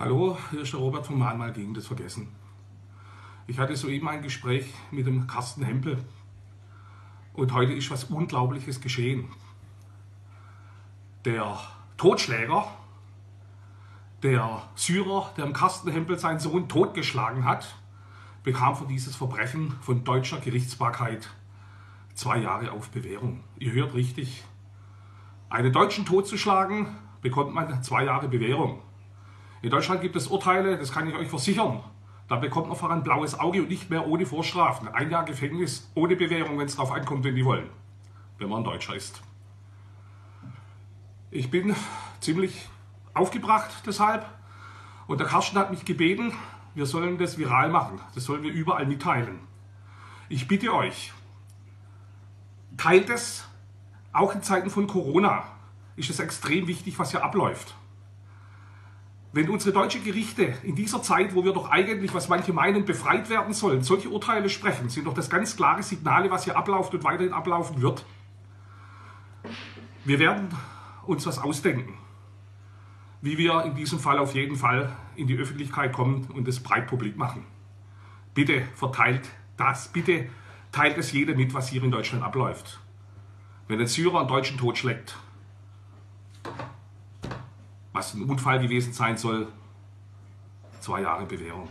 Hallo, hier ist der Robert von Mahnmal gegen das Vergessen. Ich hatte soeben ein Gespräch mit dem Carsten Hempel und heute ist was Unglaubliches geschehen. Der Totschläger, der Syrer, der im Carsten Hempel seinen Sohn totgeschlagen hat, bekam für dieses Verbrechen von deutscher Gerichtsbarkeit zwei Jahre auf Bewährung. Ihr hört richtig. Einen Deutschen totzuschlagen, bekommt man zwei Jahre Bewährung. In Deutschland gibt es Urteile, das kann ich euch versichern. Da bekommt man vor ein blaues Auge und nicht mehr ohne Vorstrafen. Ein Jahr Gefängnis ohne Bewährung, wenn es darauf ankommt, wenn die wollen. Wenn man ein Deutscher ist. Ich bin ziemlich aufgebracht deshalb. Und der Karsten hat mich gebeten, wir sollen das viral machen. Das sollen wir überall mitteilen. Ich bitte euch, teilt es. Auch in Zeiten von Corona ist es extrem wichtig, was hier abläuft. Wenn unsere deutschen Gerichte in dieser Zeit, wo wir doch eigentlich, was manche meinen, befreit werden sollen, solche Urteile sprechen, sind doch das ganz klare Signale, was hier abläuft und weiterhin ablaufen wird. Wir werden uns was ausdenken, wie wir in diesem Fall auf jeden Fall in die Öffentlichkeit kommen und es breit publik machen. Bitte verteilt das, bitte teilt es jedem mit, was hier in Deutschland abläuft. Wenn ein Syrer einen Deutschen totschlägt, was ein Unfall gewesen sein soll, zwei Jahre Bewährung.